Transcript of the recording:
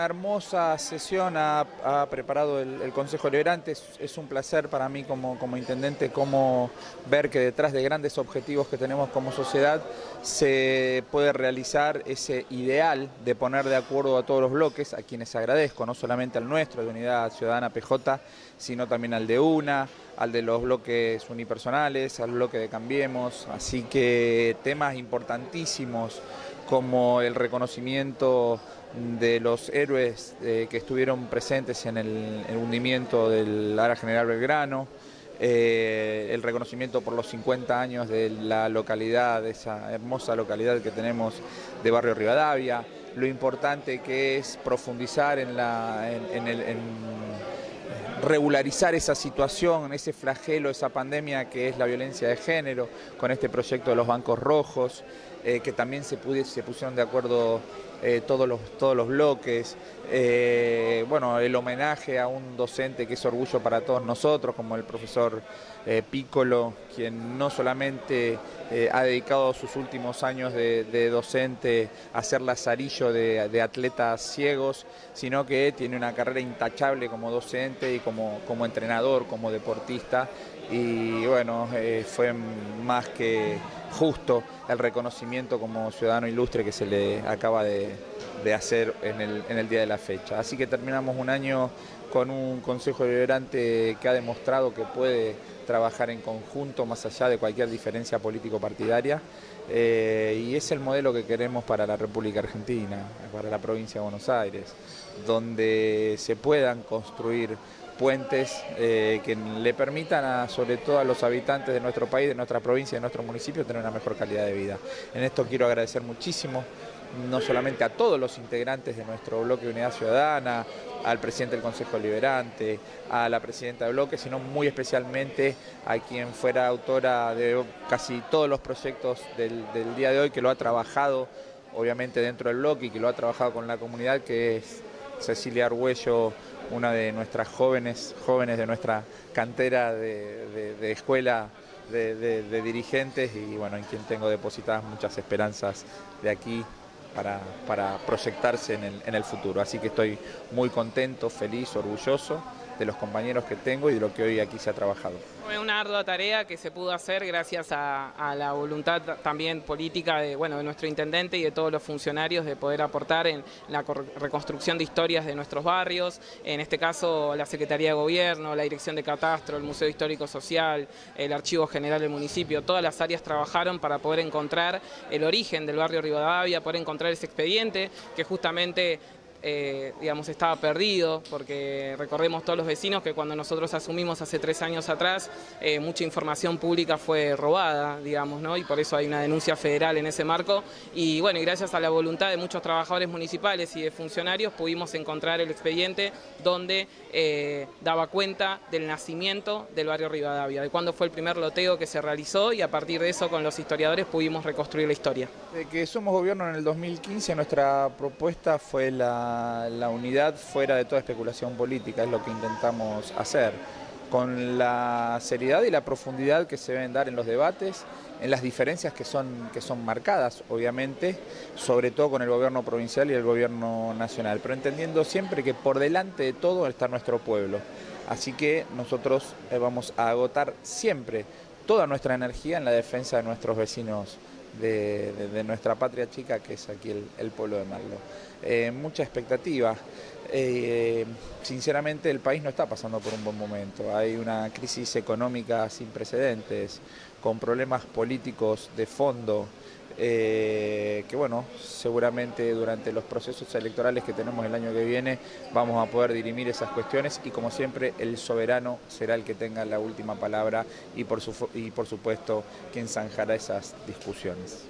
una hermosa sesión ha, preparado el, Consejo Liberante. Es, un placer para mí como, como intendente como ver que detrás de grandes objetivos que tenemos como sociedad se puede realizar ese ideal de poner de acuerdo a todos los bloques, a quienes agradezco, no solamente al nuestro, de Unidad Ciudadana PJ, sino también al de UNA, al de los bloques unipersonales, al bloque de Cambiemos. Así que temas importantísimos como el reconocimiento de los héroes eh, que estuvieron presentes en el, hundimiento del Área General Belgrano, eh, el reconocimiento por los 50 años de la localidad, de esa hermosa localidad que tenemos de Barrio Rivadavia, lo importante que es profundizar en, la, en regularizar esa situación, ese flagelo, esa pandemia que es la violencia de género, con este proyecto de los bancos rojos, eh, que también se, se pusieron de acuerdo eh, todos, los, todos los bloques, eh, bueno, el homenaje a un docente que es orgullo para todos nosotros, como el profesor Piccolo, quien no solamente ha dedicado sus últimos años de, docente a ser lazarillo de, de, atletas ciegos, sino que tiene una carrera intachable como docente y como, como entrenador, como deportista, y bueno, fue más que justo el reconocimiento como ciudadano ilustre que se le acaba de, hacer en el, día de la fecha. Así que terminamos un año con un Consejo Deliberante que ha demostrado que puede trabajar en conjunto más allá de cualquier diferencia político-partidaria eh, y es el modelo que queremos para la República Argentina, para la provincia de Buenos Aires, donde se puedan construir puentes eh, que le permitan a, sobre todo a los habitantes de nuestro país, de nuestra provincia, de nuestro municipio, tener una mejor calidad de vida. En esto quiero agradecer muchísimo, no solamente a todos los integrantes de nuestro bloque de Unidad Ciudadana, al presidente del Consejo Liberante, a la presidenta de bloque, sino muy especialmente a quien fuera autora de casi todos los proyectos del, día de hoy, que lo ha trabajado obviamente dentro del bloque y que lo ha trabajado con la comunidad, que es Cecilia Arguello una de nuestras jóvenes, jóvenes de nuestra cantera de, escuela de, dirigentes y bueno, en quien tengo depositadas muchas esperanzas de aquí para, proyectarse en el futuro. Así que estoy muy contento, feliz, orgulloso de los compañeros que tengo y de lo que hoy aquí se ha trabajado. Fue una ardua tarea que se pudo hacer gracias a, la voluntad también política de, bueno, de nuestro intendente y de todos los funcionarios de poder aportar en la reconstrucción de historias de nuestros barrios, en este caso la Secretaría de Gobierno, la Dirección de Catastro, el Museo Histórico Social, el Archivo General del municipio, todas las áreas trabajaron para poder encontrar el origen del barrio Rivadavia, poder encontrar ese expediente que justamente eh, digamos, estaba perdido, porque recordemos todos los vecinos que cuando nosotros asumimos hace tres años atrás, eh, mucha información pública fue robada, digamos, ¿no? Y por eso hay una denuncia federal en ese marco. Y bueno, gracias a la voluntad de muchos trabajadores municipales y de funcionarios pudimos encontrar el expediente donde eh, daba cuenta del nacimiento del barrio Rivadavia, de cuándo fue el primer loteo que se realizó y a partir de eso con los historiadores pudimos reconstruir la historia. De que somos gobierno en el 2015, nuestra propuesta fue la la, unidad fuera de toda especulación política, es lo que intentamos hacer, con la seriedad y la profundidad que se deben dar en los debates, en las diferencias que son, que son marcadas, obviamente, sobre todo con el gobierno provincial y el gobierno nacional, pero entendiendo siempre que por delante de todo está nuestro pueblo. Así que nosotros eh, vamos a agotar siempre toda nuestra energía en la defensa de nuestros vecinos de, nuestra patria chica, que es aquí el, pueblo de Merlo. Eh, mucha expectativa. Eh, sinceramente el país no está pasando por un buen momento. Hay una crisis económica sin precedentes, con problemas políticos de fondo, eh, que bueno, seguramente durante los procesos electorales que tenemos el año que viene vamos a poder dirimir esas cuestiones y como siempre el soberano será el que tenga la última palabra y por, y por supuesto quien zanjará esas discusiones.